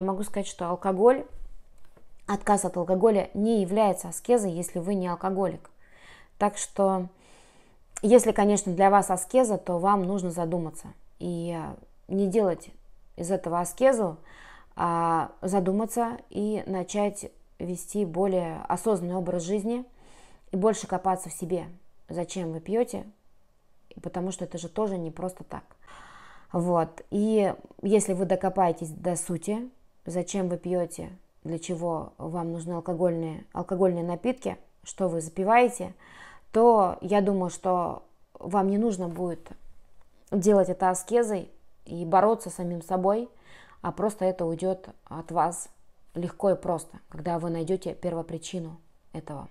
Могу сказать, что алкоголь, отказ от алкоголя не является аскезой, если вы не алкоголик. Так что, если, конечно, для вас аскеза, то вам нужно задуматься и не делать из этого аскезу, а задуматься и начать вести более осознанный образ жизни и больше копаться в себе. Зачем вы пьете? Потому что это же тоже не просто так. Вот. И если вы докопаетесь до сути, зачем вы пьете, для чего вам нужны алкогольные, алкогольные напитки, что вы запиваете, то я думаю, что вам не нужно будет делать это аскезой и бороться с самим собой, а просто это уйдет от вас легко и просто, когда вы найдете первопричину этого.